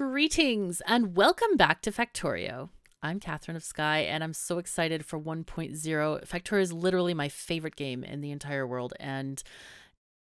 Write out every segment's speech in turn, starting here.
Greetings and welcome back to Factorio. I'm Katherine of Sky and I'm so excited for 1.0. Factorio is literally my favorite game in the entire world and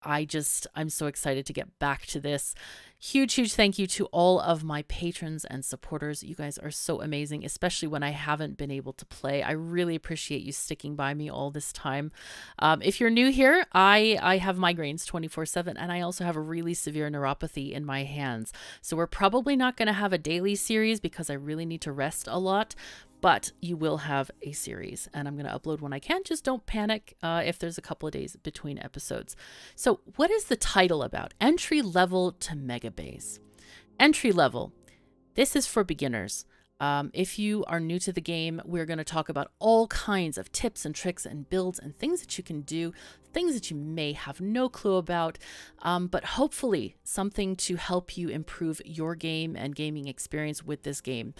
I just, I'm so excited to get back to this. Huge, huge thank you to all of my patrons and supporters. You guys are so amazing, especially when I haven't been able to play. I really appreciate you sticking by me all this time. Um, if you're new here, I, I have migraines 24 7, and I also have a really severe neuropathy in my hands. So we're probably not going to have a daily series because I really need to rest a lot but you will have a series and i'm going to upload when i can just don't panic uh, if there's a couple of days between episodes so what is the title about entry level to mega base. Entry level. This is for beginners. Um, if you are new to the game, we're going to talk about all kinds of tips and tricks and builds and things that you can do, things that you may have no clue about, um, but hopefully something to help you improve your game and gaming experience with this game.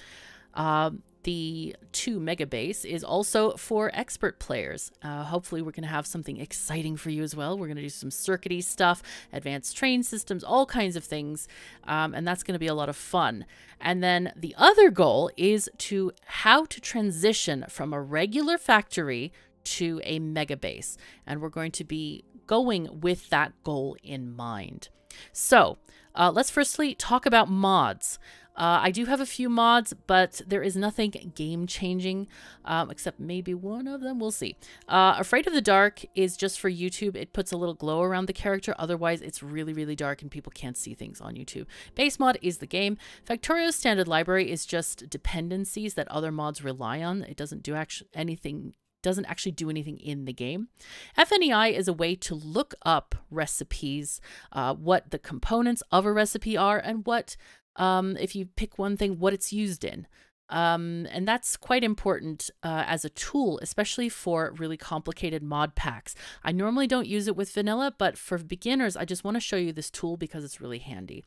Um, the 2 mega base is also for expert players. Uh, hopefully, we're going to have something exciting for you as well. We're going to do some circuity stuff, advanced train systems, all kinds of things, um, and that's going to be a lot of fun. And then the other goal is to how to transition from a regular factory to a mega base, and we're going to be going with that goal in mind. So, uh, let's firstly talk about mods. Uh, I do have a few mods, but there is nothing game changing, um, except maybe one of them. We'll see. Uh, Afraid of the Dark is just for YouTube. It puts a little glow around the character. Otherwise, it's really, really dark and people can't see things on YouTube. Base mod is the game. Factorio's standard library is just dependencies that other mods rely on. It doesn't do actually anything doesn't actually do anything in the game. FNEI is a way to look up recipes, uh, what the components of a recipe are, and what um, if you pick one thing, what it's used in. Um, and that's quite important uh, as a tool, especially for really complicated mod packs. I normally don't use it with vanilla, but for beginners, I just want to show you this tool because it's really handy.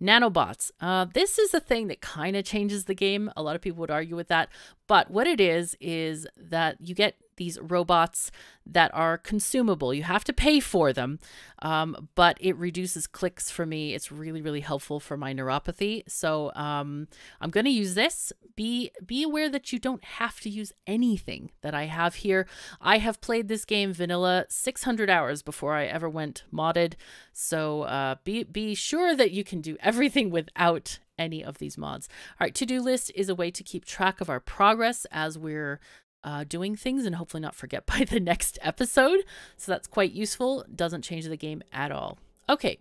Nanobots. Uh, this is a thing that kind of changes the game. A lot of people would argue with that. But what it is, is that you get these robots that are consumable. You have to pay for them, um, but it reduces clicks for me. It's really, really helpful for my neuropathy. So um, I'm going to use this. Be be aware that you don't have to use anything that I have here. I have played this game vanilla 600 hours before I ever went modded. So uh, be be sure that you can do everything without any of these mods. All right, to-do list is a way to keep track of our progress as we're uh, doing things and hopefully not forget by the next episode. So that's quite useful. Doesn't change the game at all. Okay,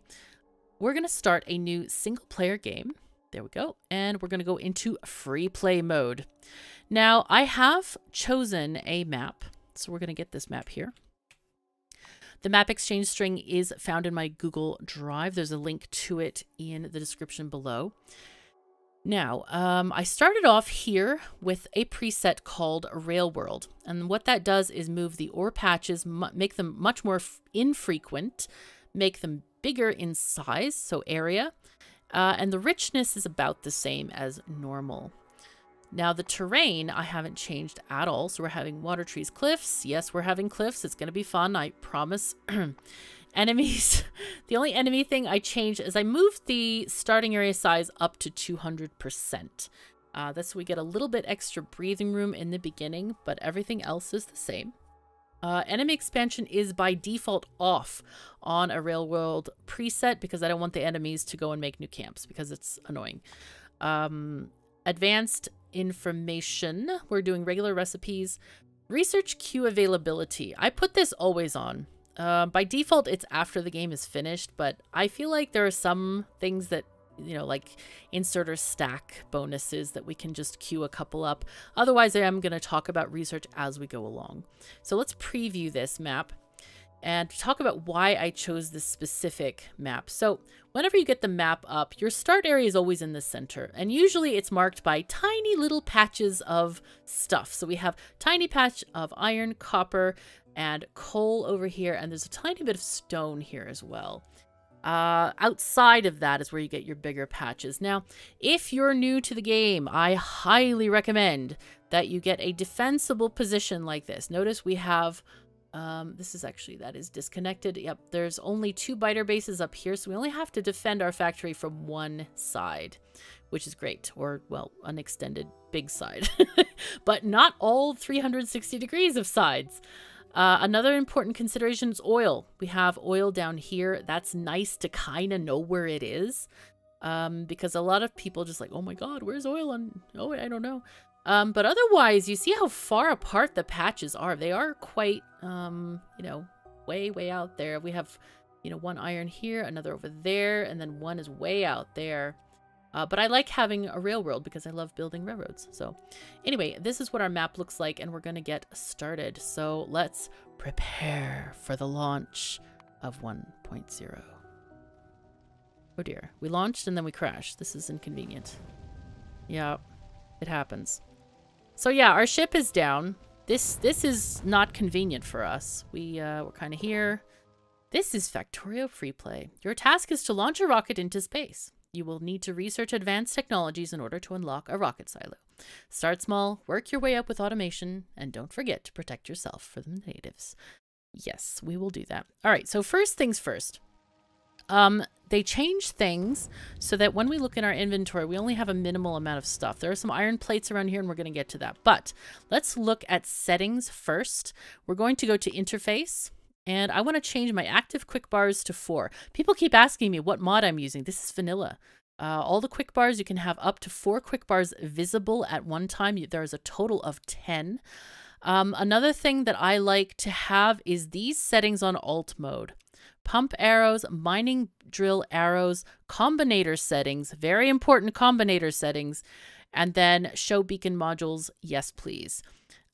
we're going to start a new single player game. There we go. And we're going to go into free play mode. Now, I have chosen a map. So we're going to get this map here. The map exchange string is found in my Google Drive. There's a link to it in the description below. Now, um, I started off here with a preset called Rail World, and what that does is move the ore patches, make them much more infrequent, make them bigger in size, so area, uh, and the richness is about the same as normal. Now the terrain I haven't changed at all, so we're having water trees, cliffs. Yes, we're having cliffs. It's going to be fun, I promise. Enemies. the only enemy thing I changed is I moved the starting area size up to 200%. Uh, this we get a little bit extra breathing room in the beginning, but everything else is the same. Uh, enemy expansion is by default off on a Rail World preset because I don't want the enemies to go and make new camps because it's annoying. Um, advanced information, we're doing regular recipes. Research queue availability. I put this always on uh, by default, it's after the game is finished, but I feel like there are some things that, you know, like insert or stack bonuses that we can just queue a couple up. Otherwise, I am going to talk about research as we go along. So let's preview this map and talk about why I chose this specific map. So whenever you get the map up, your start area is always in the center, and usually it's marked by tiny little patches of stuff. So we have tiny patch of iron, copper, and coal over here, and there's a tiny bit of stone here as well. Uh, outside of that is where you get your bigger patches. Now, if you're new to the game, I highly recommend that you get a defensible position like this. Notice we have Um, this is actually, that is disconnected. Yep, there's only two biter bases up here, so we only have to defend our factory from one side, which is great. Or, well, an extended big side. but not all 360 degrees of sides. Uh, another important consideration is oil. We have oil down here. That's nice to kind of know where it is. Um, because a lot of people just like, oh my god, where's oil on? Oh, I don't know. Um, but otherwise, you see how far apart the patches are. They are quite, um, you know, way, way out there. We have, you know, one iron here, another over there, and then one is way out there. Uh, but I like having a railroad because I love building railroads. So anyway, this is what our map looks like, and we're going to get started. So let's prepare for the launch of 1.0. Oh dear. We launched and then we crashed. This is inconvenient. Yeah, it happens. So yeah, our ship is down. This this is not convenient for us. We uh, we're kind of here. This is Factorio Freeplay. Your task is to launch a rocket into space. You will need to research advanced technologies in order to unlock a rocket silo. Start small, work your way up with automation, and don't forget to protect yourself from the natives. Yes, we will do that. All right, so first things first. Um, they change things so that when we look in our inventory, we only have a minimal amount of stuff. There are some iron plates around here and we're going to get to that. But let's look at settings first. We're going to go to interface and I want to change my active quick bars to four. People keep asking me what mod I'm using. This is vanilla. Uh, all the quick bars, you can have up to four quick bars visible at one time. There's a total of 10. Um, another thing that I like to have is these settings on alt mode pump arrows, mining drill arrows, combinator settings, very important combinator settings, and then show beacon modules, yes please.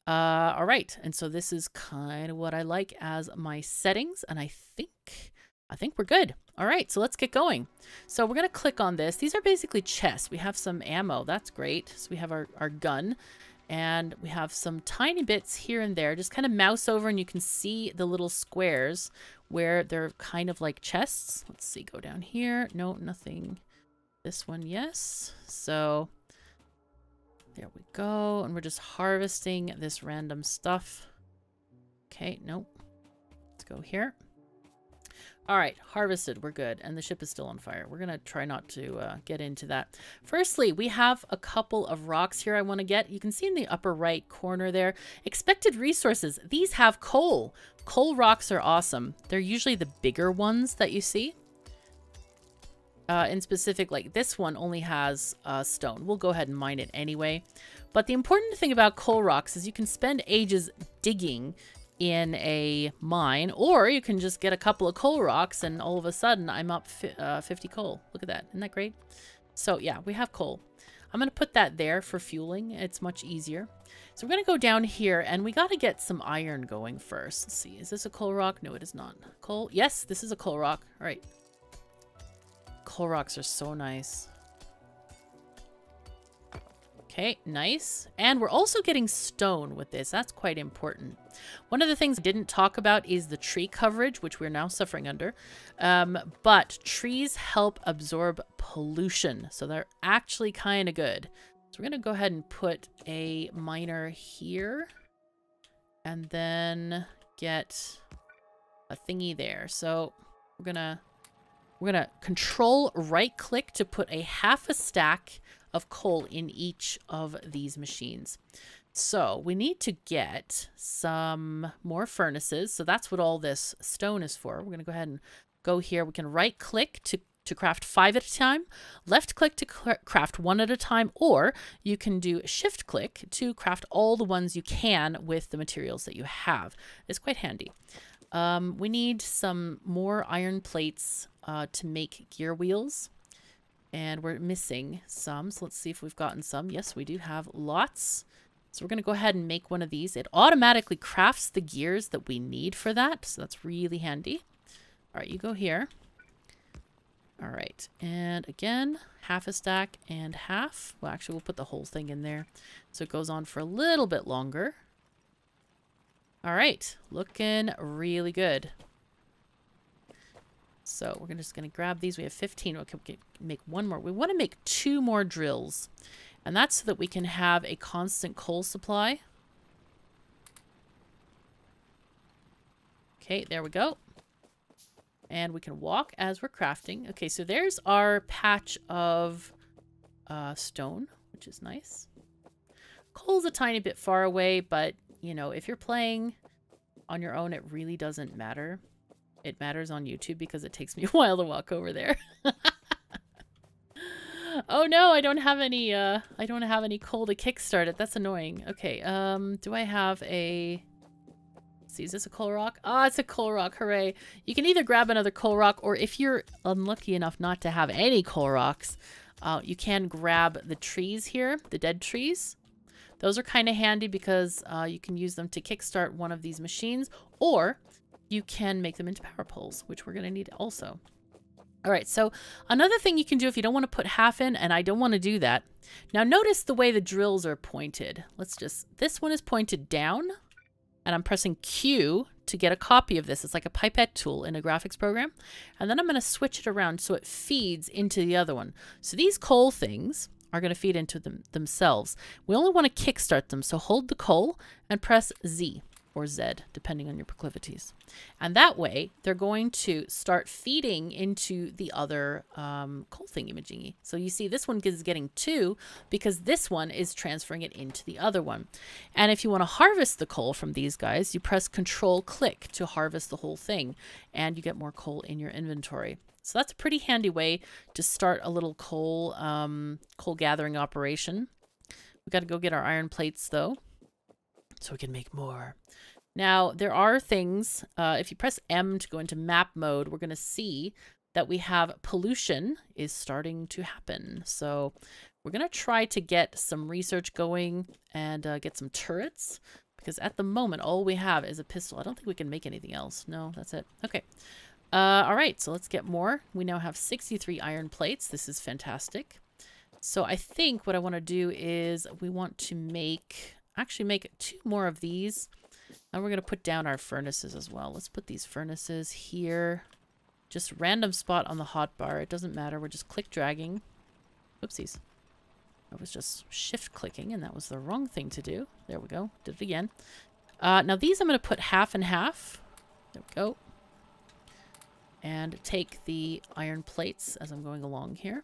Uh, all right, and so this is kind of what I like as my settings, and I think, I think we're good. All right, so let's get going. So we're gonna click on this. These are basically chests. We have some ammo, that's great. So we have our, our gun, and we have some tiny bits here and there. Just kind of mouse over and you can see the little squares where they're kind of like chests. Let's see, go down here. No, nothing. This one, yes. So there we go. And we're just harvesting this random stuff. Okay, nope. Let's go here. All right, harvested. We're good. And the ship is still on fire. We're going to try not to uh, get into that. Firstly, we have a couple of rocks here I want to get. You can see in the upper right corner there. Expected resources. These have coal. Coal rocks are awesome. They're usually the bigger ones that you see. Uh, in specific, like this one only has uh, stone. We'll go ahead and mine it anyway. But the important thing about coal rocks is you can spend ages digging in a mine, or you can just get a couple of coal rocks and all of a sudden I'm up uh, 50 coal. Look at that. Isn't that great? So yeah, we have coal. I'm going to put that there for fueling. It's much easier. So we're going to go down here and we got to get some iron going first. Let's see. Is this a coal rock? No, it is not. Coal? Yes, this is a coal rock. All right. Coal rocks are so nice. Okay, nice. And we're also getting stone with this. That's quite important. One of the things I didn't talk about is the tree coverage, which we're now suffering under. Um, but trees help absorb pollution, so they're actually kind of good. So we're going to go ahead and put a miner here. And then get a thingy there. So we're going to we're going to control right click to put a half a stack of coal in each of these machines. So we need to get some more furnaces. So that's what all this stone is for. We're going to go ahead and go here. We can right click to, to craft five at a time, left click to craft one at a time, or you can do shift click to craft all the ones you can with the materials that you have. It's quite handy. Um, we need some more iron plates uh, to make gear wheels. And we're missing some. So let's see if we've gotten some. Yes, we do have lots. So we're going to go ahead and make one of these. It automatically crafts the gears that we need for that. So that's really handy. All right, you go here. All right. And again, half a stack and half. Well, actually, we'll put the whole thing in there. So it goes on for a little bit longer. All right. Looking really good. So we're just going to grab these. We have 15. We can make one more. We want to make two more drills. And that's so that we can have a constant coal supply. Okay, there we go. And we can walk as we're crafting. Okay, so there's our patch of uh, stone, which is nice. Coal's a tiny bit far away, but, you know, if you're playing on your own, it really doesn't matter. It matters on YouTube because it takes me a while to walk over there. oh no, I don't have any, uh, I don't have any coal to kickstart it. That's annoying. Okay, um, do I have a... see, is this a coal rock? Ah, oh, it's a coal rock, hooray. You can either grab another coal rock, or if you're unlucky enough not to have any coal rocks, uh, you can grab the trees here, the dead trees. Those are kind of handy because uh, you can use them to kickstart one of these machines, or you can make them into power poles, which we're going to need also. All right, so another thing you can do if you don't want to put half in, and I don't want to do that. Now notice the way the drills are pointed. Let's just, this one is pointed down, and I'm pressing Q to get a copy of this. It's like a pipette tool in a graphics program. And then I'm going to switch it around so it feeds into the other one. So these coal things are going to feed into them themselves. We only want to kickstart them, so hold the coal and press Z or Z, depending on your proclivities. And that way, they're going to start feeding into the other um, coal thingy-majingy. So you see this one is getting two because this one is transferring it into the other one. And if you want to harvest the coal from these guys, you press Control-click to harvest the whole thing, and you get more coal in your inventory. So that's a pretty handy way to start a little coal, um, coal gathering operation. We've got to go get our iron plates though, so we can make more. Now, there are things, uh, if you press M to go into map mode, we're going to see that we have pollution is starting to happen. So we're going to try to get some research going and uh, get some turrets because at the moment, all we have is a pistol. I don't think we can make anything else. No, that's it. Okay. Uh, all right, so let's get more. We now have 63 iron plates. This is fantastic. So I think what I want to do is we want to make, actually make two more of these. And we're going to put down our furnaces as well. Let's put these furnaces here. Just random spot on the hotbar. It doesn't matter. We're just click dragging. Oopsies. I was just shift clicking and that was the wrong thing to do. There we go. Did it again. Uh, now these I'm going to put half and half. There we go. And take the iron plates as I'm going along here.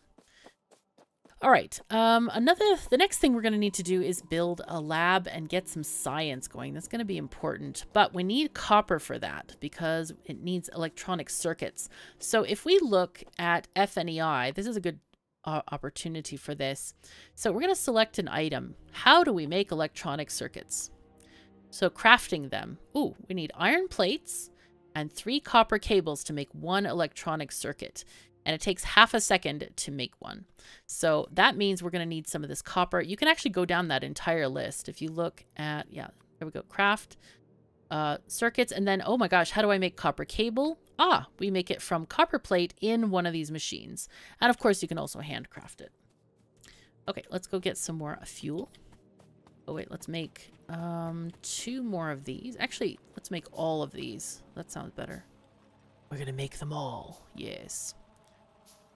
All right. Um, another, the next thing we're going to need to do is build a lab and get some science going. That's going to be important, but we need copper for that because it needs electronic circuits. So if we look at FNEI, this is a good uh, opportunity for this. So we're going to select an item. How do we make electronic circuits? So crafting them. Ooh, we need iron plates and three copper cables to make one electronic circuit and it takes half a second to make one. So that means we're going to need some of this copper. You can actually go down that entire list. If you look at, yeah, there we go, craft, uh, circuits, and then, oh my gosh, how do I make copper cable? Ah, we make it from copper plate in one of these machines. And of course, you can also handcraft it. Okay, let's go get some more fuel. Oh wait, let's make um, two more of these. Actually, let's make all of these. That sounds better. We're going to make them all. Yes.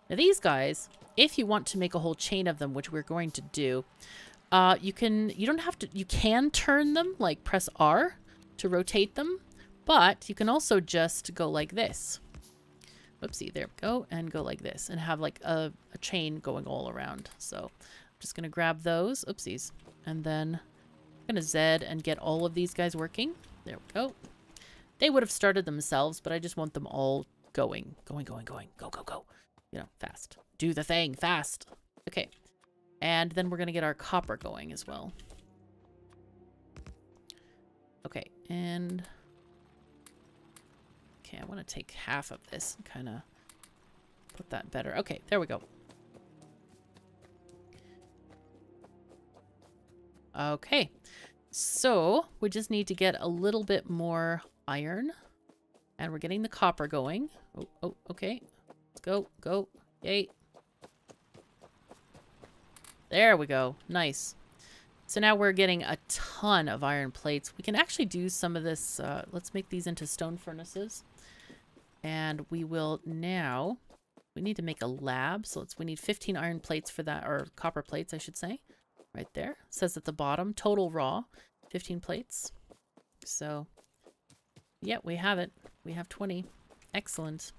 Now these guys, if you want to make a whole chain of them, which we're going to do, uh, you can, you don't have to, you can turn them, like press R to rotate them, but you can also just go like this. Oopsie, there we go, and go like this, and have like a, a chain going all around. So I'm just going to grab those, oopsies, and then I'm going to Z and get all of these guys working. There we go. They would have started themselves, but I just want them all going, going, going, going, go, go, go you know, fast. Do the thing, fast. Okay. And then we're going to get our copper going as well. Okay, and... Okay, I want to take half of this and kind of put that better. Okay, there we go. Okay, so we just need to get a little bit more iron. And we're getting the copper going. Oh, oh okay. Let's go, go. Yay. There we go. Nice. So now we're getting a ton of iron plates. We can actually do some of this. Uh, let's make these into stone furnaces. And we will now... We need to make a lab. So let's, we need 15 iron plates for that, or copper plates, I should say. Right there. It says at the bottom, total raw, 15 plates. So, yeah, we have it. We have 20. Excellent.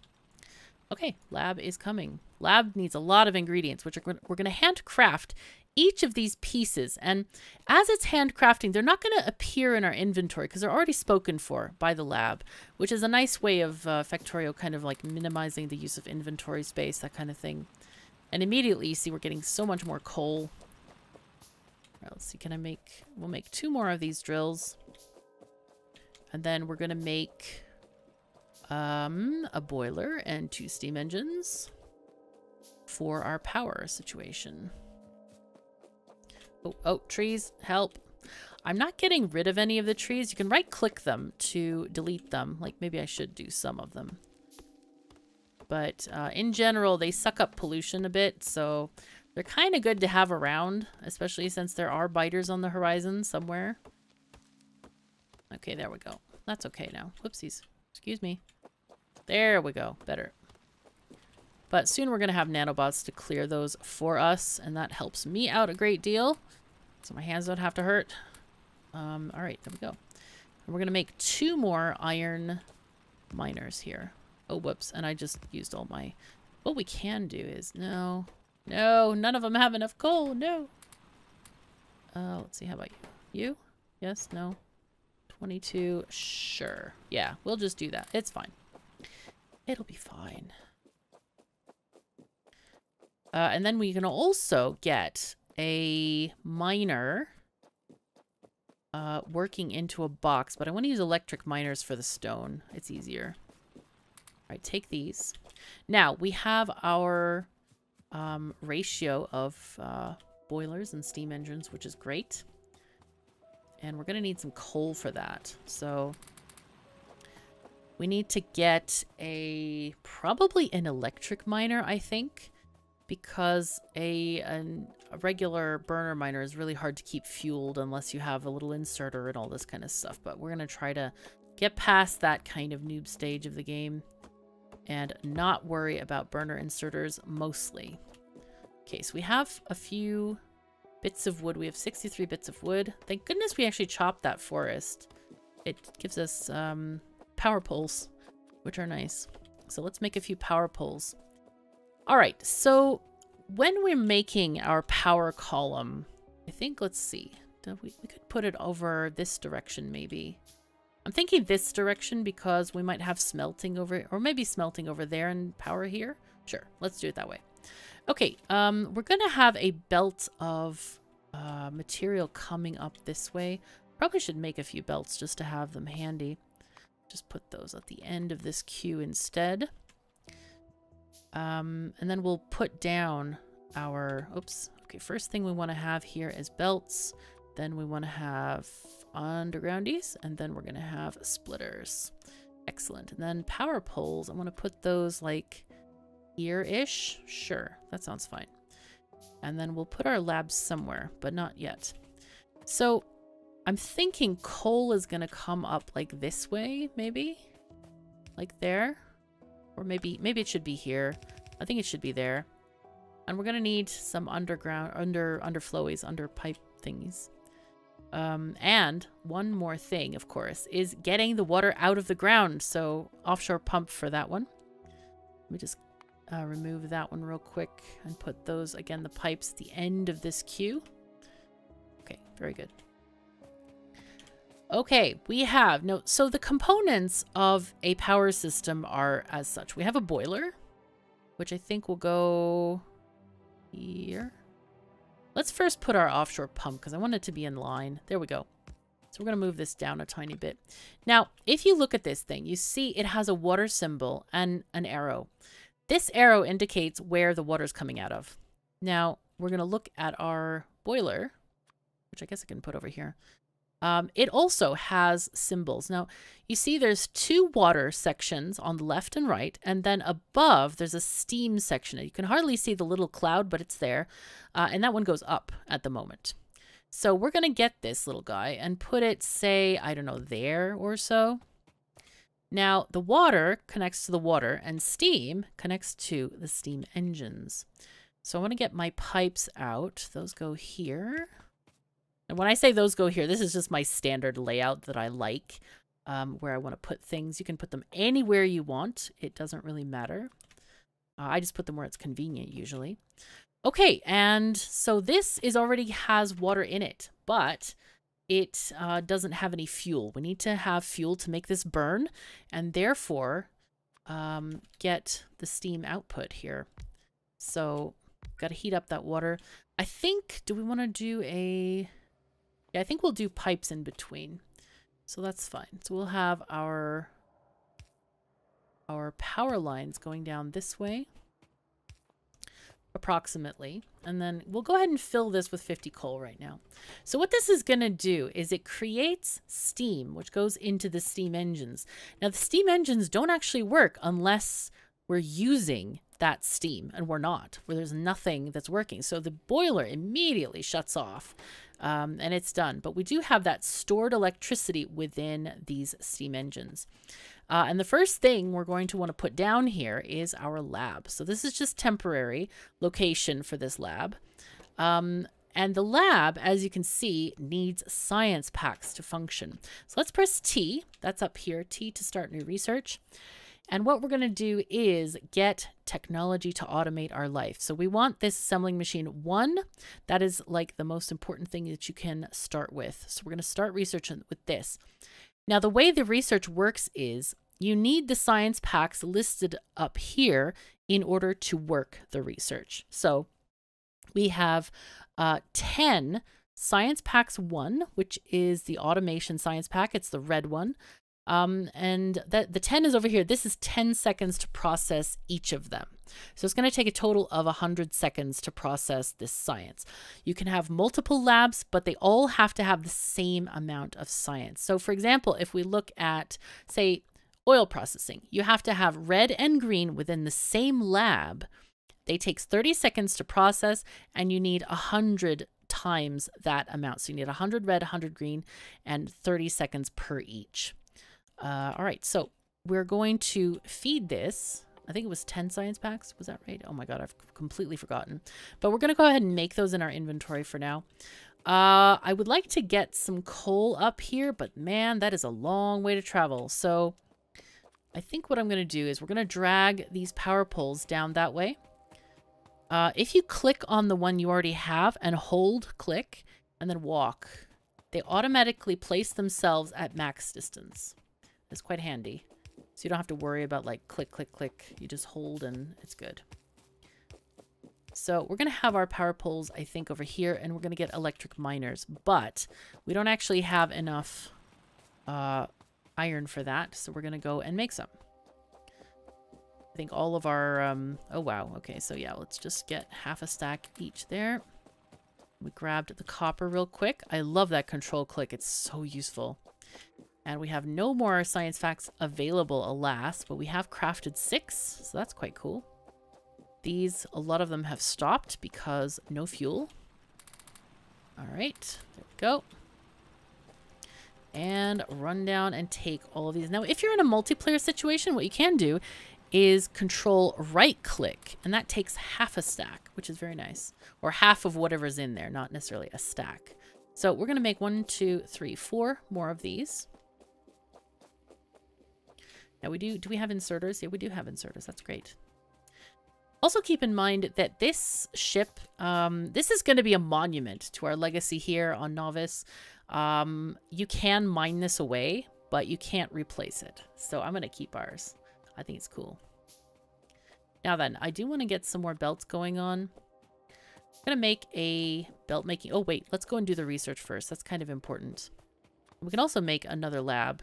Okay, lab is coming. Lab needs a lot of ingredients, which are we're going to handcraft each of these pieces. And as it's handcrafting, they're not going to appear in our inventory because they're already spoken for by the lab, which is a nice way of uh, Factorio kind of like minimizing the use of inventory space, that kind of thing. And immediately you see we're getting so much more coal. Let's see, can I make, we'll make two more of these drills. And then we're going to make um, a boiler and two steam engines for our power situation. Oh, oh, trees, help. I'm not getting rid of any of the trees. You can right click them to delete them. Like maybe I should do some of them. But uh, in general, they suck up pollution a bit. So they're kind of good to have around, especially since there are biters on the horizon somewhere. Okay, there we go. That's okay now. Whoopsies. Excuse me. There we go. Better. But soon we're going to have nanobots to clear those for us, and that helps me out a great deal. So my hands don't have to hurt. Um, all right, there we go. And we're going to make two more iron miners here. Oh, whoops. And I just used all my... What we can do is... No. No, none of them have enough coal. No. Uh, let's see. How about you? You? Yes? No? 22? Sure. Yeah, we'll just do that. It's fine. It'll be fine. Uh, and then we can also get a miner uh, working into a box, but I want to use electric miners for the stone. It's easier. All right, take these. Now, we have our um, ratio of uh, boilers and steam engines, which is great. And we're going to need some coal for that. So we need to get a, probably an electric miner, I think, because a, an, a regular burner miner is really hard to keep fueled unless you have a little inserter and all this kind of stuff. But we're going to try to get past that kind of noob stage of the game and not worry about burner inserters mostly. Okay, so we have a few bits of wood. We have 63 bits of wood. Thank goodness we actually chopped that forest. It gives us um, power poles, which are nice. So let's make a few power poles. All right, so when we're making our power column, I think, let's see, we, we could put it over this direction maybe. I'm thinking this direction because we might have smelting over, or maybe smelting over there and power here. Sure, let's do it that way. Okay, um, we're going to have a belt of uh, material coming up this way. Probably should make a few belts just to have them handy. Just put those at the end of this queue instead. Um, and then we'll put down our, oops. Okay, first thing we want to have here is belts. Then we want to have undergroundies, and then we're to have splitters. Excellent. And then power poles, I want to put those like here-ish. Sure, that sounds fine. And then we'll put our labs somewhere, but not yet. So I'm thinking coal is to come up like this way, maybe? Like there? Or maybe, maybe it should be here. I think it should be there. And we're to need some underground, under, underflowies, under pipe thingies. Um, and one more thing, of course, is getting the water out of the ground. So offshore pump for that one. Let me just uh, remove that one real quick and put those, again, the pipes at the end of this queue. Okay, very good. Okay, we have, no, so the components of a power system are as such. We have a boiler, which I think will go here. Let's first put our offshore pump because I want it to be in line. There we go. So we're going to move this down a tiny bit. Now, if you look at this thing, you see it has a water symbol and an arrow. This arrow indicates where the water is coming out of. Now, we're going to look at our boiler, which I guess I can put over here. Um, it also has symbols. Now, you see there's two water sections on the left and right, and then above there's a steam section. You can hardly see the little cloud, but it's there. Uh, and that one goes up at the moment. So we're going to get this little guy and put it, say, I don't know, there or so. Now, the water connects to the water, and steam connects to the steam engines. So I want to get my pipes out. Those go here. And when I say those go here, this is just my standard layout that I like. um, where I want to put things. You can put them anywhere you want. It doesn't really matter. Uh, I just put them where it's convenient usually. Okay, and so this is already has water in it, but it uh, doesn't have any fuel. We need to have fuel to make this burn and therefore um, get the steam output here. So got to heat up that water. I think, do we want to do a, yeah, I think we'll do pipes in between. So that's fine. So we'll have our, our power lines going down this way approximately. And then we'll go ahead and fill this with 50 coal right now. So what this is going to do is it creates steam, which goes into the steam engines. Now, the steam engines don't actually work unless we're using that steam, and we're not, where there's nothing that's working. So the boiler immediately shuts off um, and it's done. But we do have that stored electricity within these steam engines. Uh, and the first thing we're going to want to put down here is our lab. So this is just temporary location for this lab. Um, and the lab, as you can see, needs science packs to function. So let's press T, that's up here, T to start new research. And what we're going to do is get technology to automate our life. So we want this assembling machine one. That is like the most important thing that you can start with. So we're going to start research with this. Now, the way the research works is you need the science packs listed up here in order to work the research. So we have uh, 10 Science Packs 1, which is the automation science pack. It's the red one. Um, and that the 10 is over here. This is 10 seconds to process each of them. So it's going to take a total of 100 seconds to process this science. You can have multiple labs, but they all have to have the same amount of science. So for example, if we look at, say, oil processing, you have to have red and green within the same lab. They takes 30 seconds to process, and you need 100 times that amount. So you need 100 red, 100 green, and 30 seconds per each. Uh, all right, so we're going to feed this. I think it was 10 science packs. Was that right? Oh my god, I've completely forgotten. But we're going to go ahead and make those in our inventory for now. Uh, I would like to get some coal up here, but man, that is a long way to travel. So I think what I'm going to do is we're going to drag these power poles down that way. Uh, if you click on the one you already have and hold click and then walk, they automatically place themselves at max distance. It's quite handy. So you don't have to worry about like click, click, click. You just hold and it's good. So we're going to have our power poles, I think, over here, and we're going to get electric miners. But we don't actually have enough uh, iron for that, so we're going to go and make some. I think all of our... Um, oh, wow. Okay, so yeah, let's just get half a stack each there. We grabbed the copper real quick. I love that control click. It's so useful. And we have no more science packs available, alas, but we have crafted six, so that's quite cool. These, a lot of them have stopped because no fuel. All right, there we go. And run down and take all of these. Now, if you're in a multiplayer situation, what you can do is control right click, and that takes half a stack, which is very nice. Or half of whatever's in there, not necessarily a stack. So we're to make one, two, three, four more of these. Now we do, do we have inserters? Yeah, we do have inserters. That's great. Also keep in mind that this ship, um, this is going to be a monument to our legacy here on Nauvis. Um, you can mine this away, but you can't replace it. So I'm going to keep ours. I think it's cool. Now then, I do want to get some more belts going on. I'm going to make a belt making... Oh, wait. Let's go and do the research first. That's kind of important. We can also make another lab.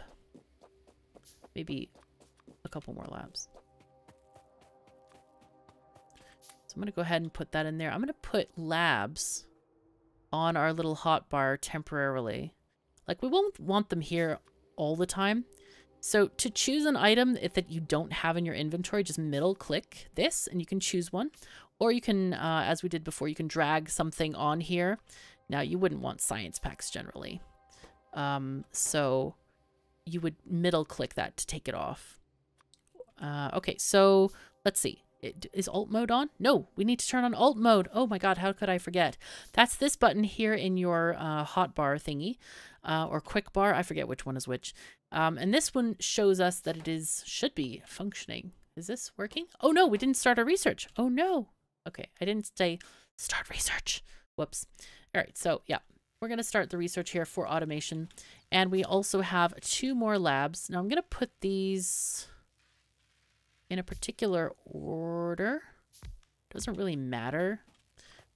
Maybe a couple more labs. So I'm going to go ahead and put that in there. I'm going to put labs on our little hotbar temporarily. Like we won't want them here all the time. So to choose an item that you don't have in your inventory, just middle click this and you can choose one. Or you can, uh, as we did before, you can drag something on here. Now you wouldn't want science packs generally. Um, so you would middle click that to take it off. Uh, okay, so let's see. It, is alt mode on? No, we need to turn on alt mode. Oh my god, how could I forget? That's this button here in your uh, hotbar thingy, uh, or quick bar. I forget which one is which. Um, and this one shows us that it is should be functioning. Is this working? Oh no, we didn't start our research. Oh no. Okay, I didn't say start research. Whoops. All right, so yeah, we're going to start the research here for automation. And we also have two more labs. Now I'm going to put these in a particular order. Doesn't really matter.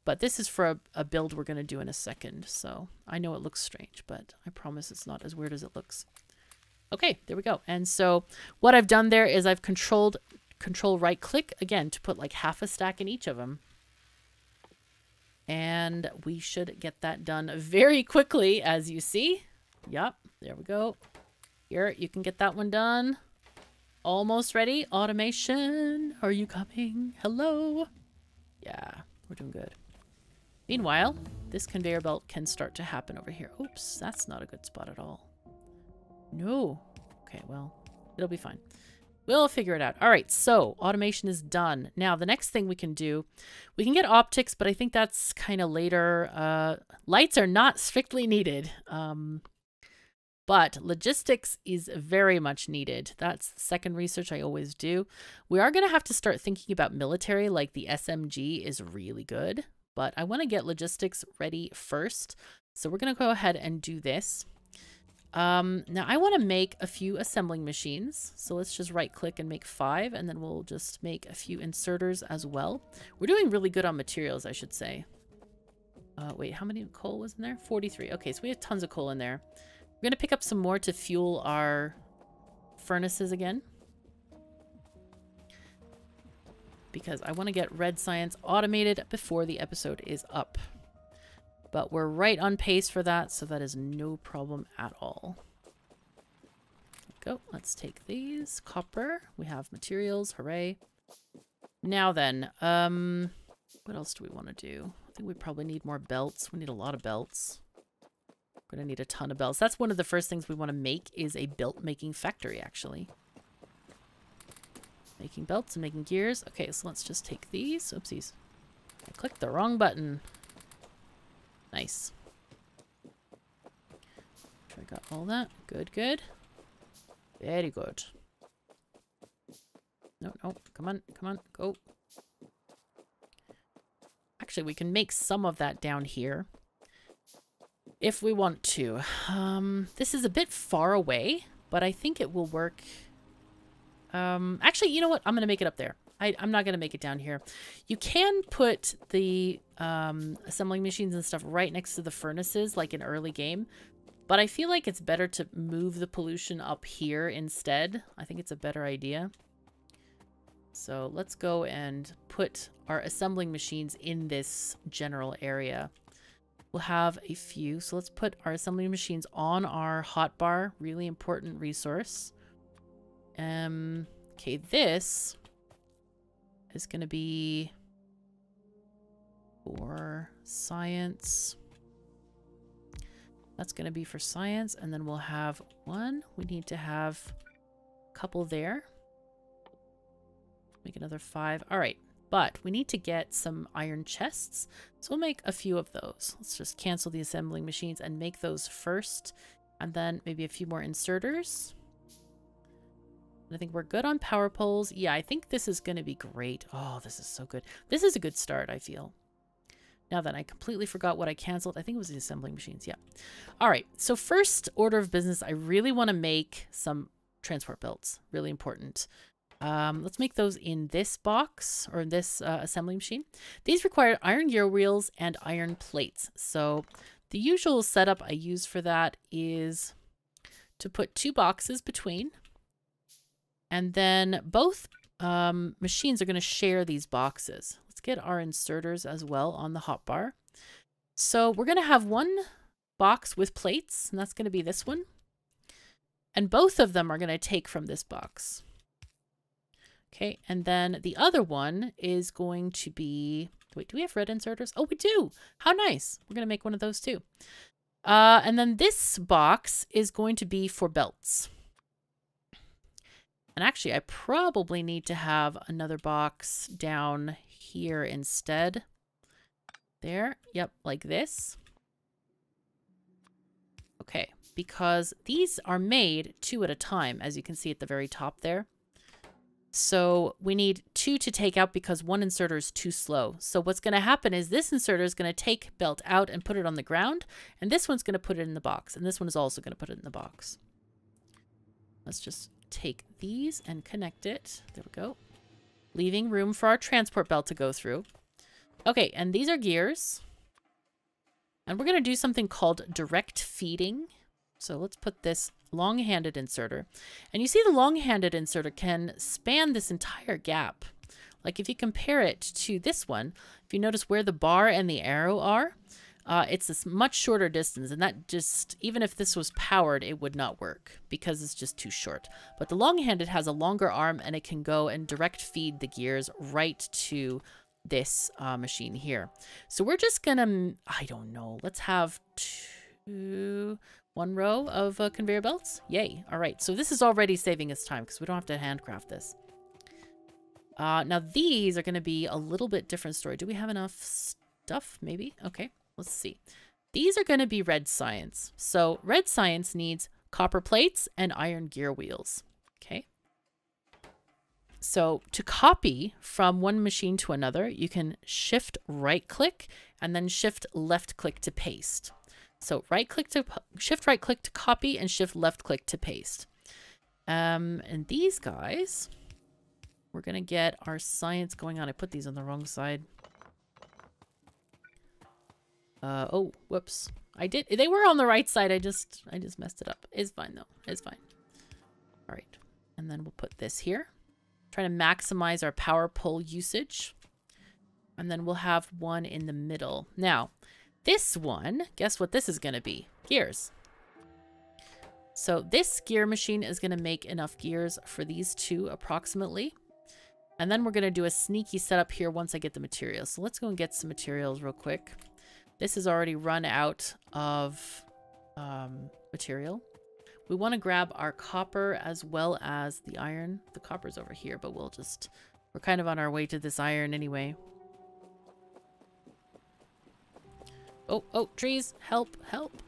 But this is for a, a build we're going to do in a second. So I know it looks strange, but I promise it's not as weird as it looks. Okay, there we go. And so what I've done there is I've controlled control right click again to put like half a stack in each of them. And we should get that done very quickly as you see. Yep, there we go. Here, you can get that one done. Almost ready. Automation, are you coming? Hello? Yeah, we're doing good. Meanwhile, this conveyor belt can start to happen over here. Oops, that's not a good spot at all. No. Okay, well, it'll be fine. We'll figure it out. All right, so automation is done. Now, the next thing we can do, we can get optics, but I think that's kind of later. Uh, lights are not strictly needed, um, but logistics is very much needed. That's the second research I always do. We are going to have to start thinking about military, like the SMG is really good, but I want to get logistics ready first. So we're going to go ahead and do this. Um, now I want to make a few assembling machines. So let's just right click and make five and then we'll just make a few inserters as well. We're doing really good on materials, I should say. Uh, wait, how many coal was in there? 43. Okay, so we have tons of coal in there. We're going to pick up some more to fuel our furnaces again. Because I want to get red science automated before the episode is up. But we're right on pace for that, so that is no problem at all. Go. Let's take these. Copper. We have materials. Hooray. Now then, um, what else do we want to do? I think we probably need more belts. We need a lot of belts. Going to need a ton of belts. That's one of the first things we want to make is a belt making factory, actually. Making belts and making gears. Okay, so let's just take these. Oopsies. I clicked the wrong button. Nice. I got all that. Good, good. Very good. No, no, come on, come on, go. Actually, we can make some of that down here. If we want to. Um, this is a bit far away, but I think it will work. Um, actually, you know what? I'm going to make it up there. I, am not going to make it down here. You can put the um, assembling machines and stuff right next to the furnaces, like in early game. But I feel like it's better to move the pollution up here instead. I think it's a better idea. So let's go and put our assembling machines in this general area. We'll have a few. So let's put our assembly machines on our hotbar. Really important resource. Um, okay, this is going to be for science. That's going to be for science. And then we'll have one. We need to have a couple there. Make another five. All right. But we need to get some iron chests. So we'll make a few of those. Let's just cancel the assembling machines and make those first. And then maybe a few more inserters. I think we're good on power poles. Yeah, I think this is going to be great. Oh, this is so good. This is a good start, I feel. Now then, I completely forgot what I canceled. I think it was the assembling machines. Yeah. All right. So first order of business, I really want to make some transport belts. Really important. Um, let's make those in this box or this uh, assembly machine. These require iron gear wheels and iron plates. So the usual setup I use for that is to put two boxes between and then both um, machines are going to share these boxes. Let's get our inserters as well on the hotbar. So we're going to have one box with plates, and that's going to be this one. And both of them are going to take from this box. Okay, and then the other one is going to be... Wait, do we have red inserters? Oh, we do! How nice! We're going to make one of those too. Uh, and then this box is going to be for belts. And actually, I probably need to have another box down here instead. There. Yep, like this. Okay, because these are made two at a time, as you can see at the very top there. So we need two to take out because one inserter is too slow. So what's going to happen is this inserter is going to take belt out and put it on the ground, and this one's going to put it in the box, and this one is also going to put it in the box. Let's just take these and connect it. There we go. Leaving room for our transport belt to go through. Okay, and these are gears. And we're going to do something called direct feeding. So let's put this long-handed inserter. And you see the long-handed inserter can span this entire gap. Like if you compare it to this one, if you notice where the bar and the arrow are, uh, it's a much shorter distance. And that just, even if this was powered, it would not work because it's just too short. But the long-handed has a longer arm and it can go and direct feed the gears right to this uh, machine here. So we're just gonna, I don't know, let's have two, one row of uh, conveyor belts. Yay. All right. So this is already saving us time because we don't have to handcraft this. Uh, now these are going to be a little bit different story. Do we have enough stuff? Maybe. Okay. Let's see. These are going to be red science. So red science needs copper plates and iron gear wheels. Okay. So to copy from one machine to another, you can shift right click and then shift left click to paste. So right click to shift right click to copy and shift left click to paste. Um, and these guys, we're going to get our science going on. I put these on the wrong side. Uh, oh, whoops. I did. They were on the right side. I just, I just messed it up. It's fine though. It's fine. All right. And then we'll put this here. Try to maximize our power pole usage. And then we'll have one in the middle. Now, this one, guess what this is going to be? Gears. So this gear machine is going to make enough gears for these two approximately. And then we're going to do a sneaky setup here once I get the materials. So let's go and get some materials real quick. This is already run out of um, material. We want to grab our copper as well as the iron. The copper's over here, but we'll just... We're kind of on our way to this iron anyway. Oh, oh, trees, help, help.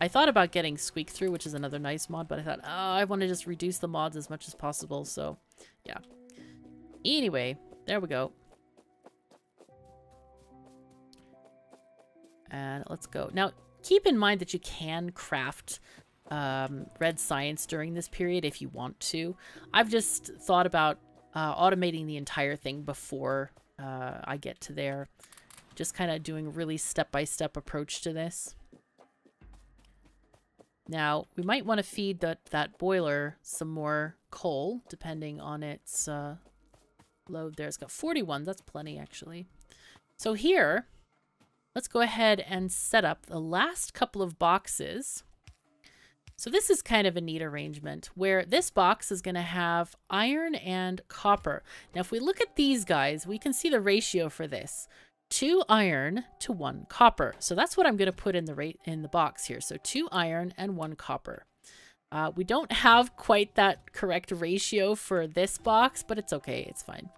I thought about getting Squeak Through, which is another nice mod, but I thought, oh, I want to just reduce the mods as much as possible, so yeah. Anyway, there we go. And let's go. Now, keep in mind that you can craft um, red science during this period if you want to. I've just thought about uh, automating the entire thing before uh, I get to there. Just kind of doing a really step-by-step -step approach to this. Now, we might want to feed that, that boiler some more coal, depending on its uh, load there. It's got 41. That's plenty, actually. So here, let's go ahead and set up the last couple of boxes. So this is kind of a neat arrangement where this box is going to have iron and copper. Now, if we look at these guys, we can see the ratio for this two iron to one copper. So that's what I'm going to put in the rate in the box here. So two iron and one copper. Uh, we don't have quite that correct ratio for this box, but it's okay. It's fine.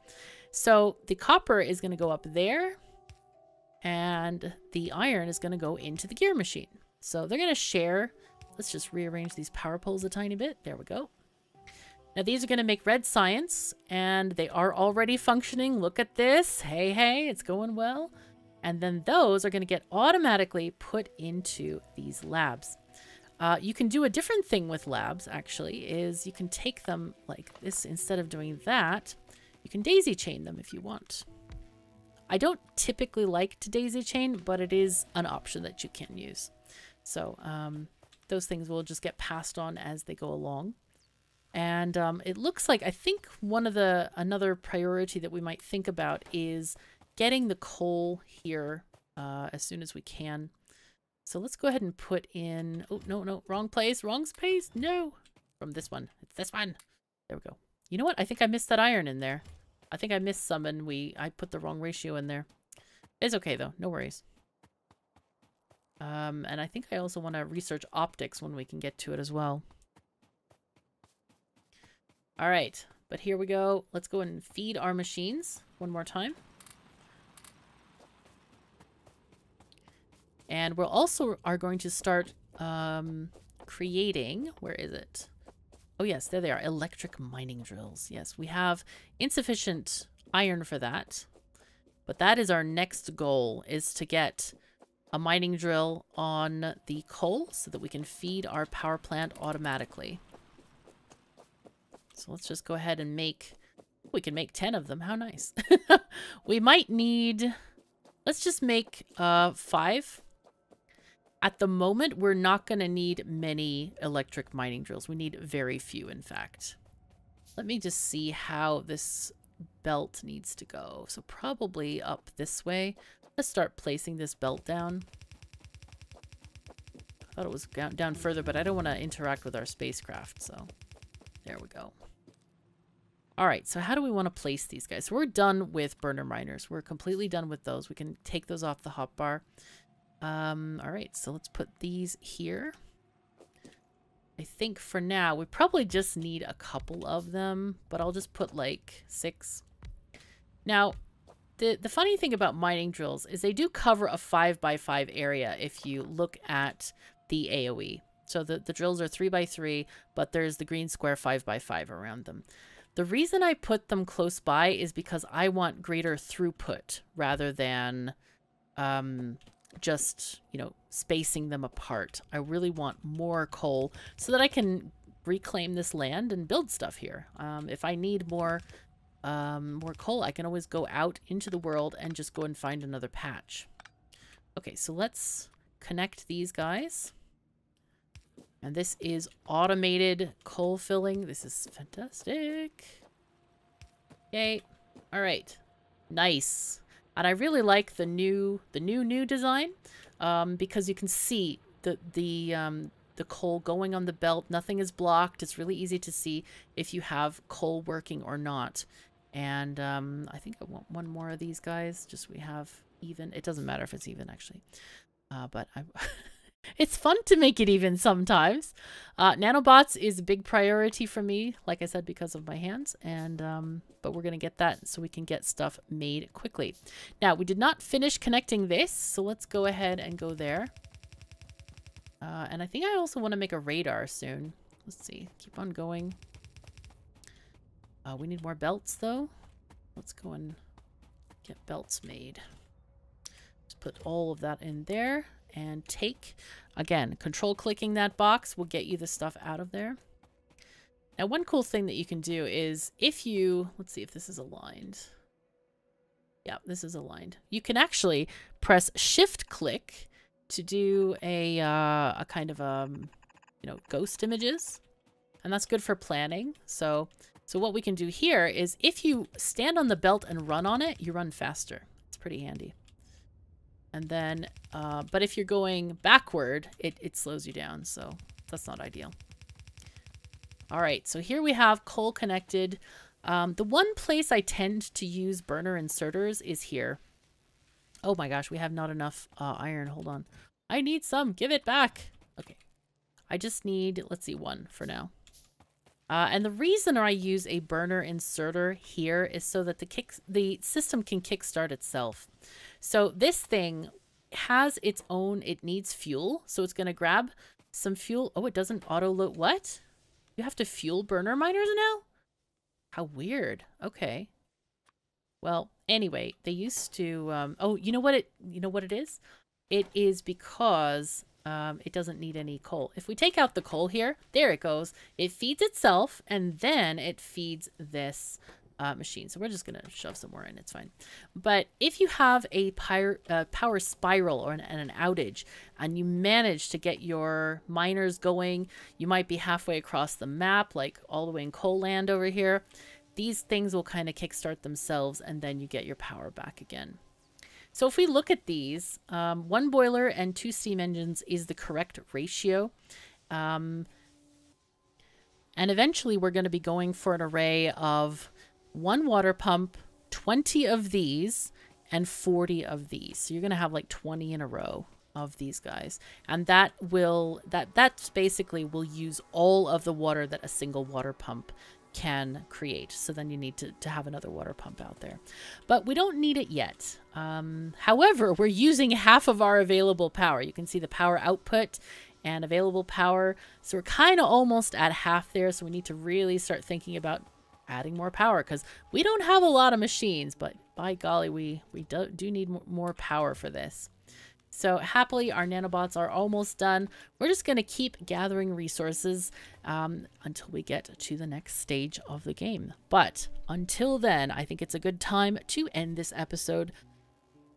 So the copper is going to go up there and the iron is going to go into the gear machine. So they're going to share. Let's just rearrange these power poles a tiny bit. There we go. Now these are going to make red science and they are already functioning. Look at this. Hey, hey, it's going well. And then those are going to get automatically put into these labs. Uh, you can do a different thing with labs, actually, is you can take them like this. Instead of doing that, you can daisy chain them if you want. I don't typically like to daisy chain, but it is an option that you can use. So um, those things will just get passed on as they go along. And um, it looks like I think one of the another priority that we might think about is getting the coal here uh, as soon as we can. So let's go ahead and put in. Oh no no wrong place wrong space no from this one it's this one there we go. You know what I think I missed that iron in there. I think I missed some and we I put the wrong ratio in there. It's okay though no worries. Um, and I think I also want to research optics when we can get to it as well. All right, but here we go. Let's go and feed our machines one more time. And we're also are going to start um, creating, where is it? Oh yes, there they are, electric mining drills. Yes, we have insufficient iron for that. But that is our next goal, is to get a mining drill on the coal so that we can feed our power plant automatically. So let's just go ahead and make, we can make 10 of them. How nice. we might need, let's just make uh, five at the moment, we're not going to need many electric mining drills. We need very few, in fact. Let me just see how this belt needs to go. So probably up this way. Let's start placing this belt down. I thought it was down further, but I don't want to interact with our spacecraft, so there we go. All right, so how do we want to place these guys? So we're done with burner miners. We're completely done with those. We can take those off the hotbar. Um, all right, so let's put these here. I think for now, we probably just need a couple of them, but I'll just put like six. Now, the, the funny thing about mining drills is they do cover a five by five area if you look at the AoE. So the, the drills are three by three, but there's the green square five by five around them. The reason I put them close by is because I want greater throughput rather than um, just, you know, spacing them apart. I really want more coal so that I can reclaim this land and build stuff here. Um, if I need more um, more coal, I can always go out into the world and just go and find another patch. Okay, so let's connect these guys. And this is automated coal filling. This is fantastic. Yay. All right. Nice. And I really like the new, the new, new design um, because you can see the, the, um, the coal going on the belt. Nothing is blocked. It's really easy to see if you have coal working or not. And um, I think I want one more of these guys. Just we have even. It doesn't matter if it's even, actually. Uh, but I... it's fun to make it even sometimes. Uh, nanobots is a big priority for me, like I said, because of my hands. And um, but we're gonna get that so we can get stuff made quickly. Now we did not finish connecting this, so let's go ahead and go there. Uh, and I think I also want to make a radar soon. Let's see. Keep on going. Uh, we need more belts though. Let's go and get belts made. Let's put all of that in there and take. Again, control clicking that box will get you the stuff out of there. Now, one cool thing that you can do is if you, let's see if this is aligned. Yeah, this is aligned. You can actually press shift click to do a, uh, a kind of, um, you know, ghost images. And that's good for planning. So, so what we can do here is if you stand on the belt and run on it, you run faster. It's pretty handy. And then, uh, but if you're going backward, it, it slows you down. So that's not ideal. All right, so here we have coal connected. Um, the one place I tend to use burner inserters is here. Oh my gosh, we have not enough uh, iron. Hold on. I need some. Give it back. Okay. I just need, let's see, one for now. Uh, and the reason I use a burner inserter here is so that the kick the system can kickstart itself. So this thing has its own, it needs fuel. So it's going to grab some fuel. Oh, it doesn't auto load. What? You have to fuel burner miners now? How weird. Okay. Well, anyway, they used to, um, oh, you know what it, you know what it is? It is because um, it doesn't need any coal. If we take out the coal here, there it goes. It feeds itself and then it feeds this uh, machine. So we're just going to shove some more in. It's fine. But if you have a power, uh, power spiral or an, an outage and you manage to get your miners going, you might be halfway across the map, like all the way in coal land over here. These things will kind of kickstart themselves and then you get your power back again. So if we look at these, um, one boiler and two steam engines is the correct ratio. Um, and eventually we're going to be going for an array of one water pump, 20 of these, and 40 of these. So you're going to have like 20 in a row of these guys. And that will, that that's basically will use all of the water that a single water pump can create. So then you need to, to have another water pump out there. But we don't need it yet. Um, however, we're using half of our available power. You can see the power output and available power. So we're kind of almost at half there. So we need to really start thinking about adding more power because we don't have a lot of machines, but by golly, we, we do, do need more power for this. So happily, our nanobots are almost done. We're just going to keep gathering resources um, until we get to the next stage of the game. But until then, I think it's a good time to end this episode.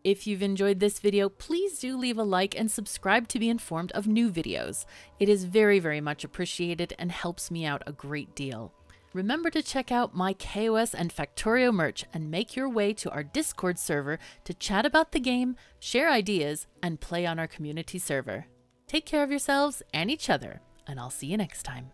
If you've enjoyed this video, please do leave a like and subscribe to be informed of new videos. It is very, very much appreciated and helps me out a great deal. Remember to check out my KOS and Factorio merch and make your way to our Discord server to chat about the game, share ideas, and play on our community server. Take care of yourselves and each other, and I'll see you next time.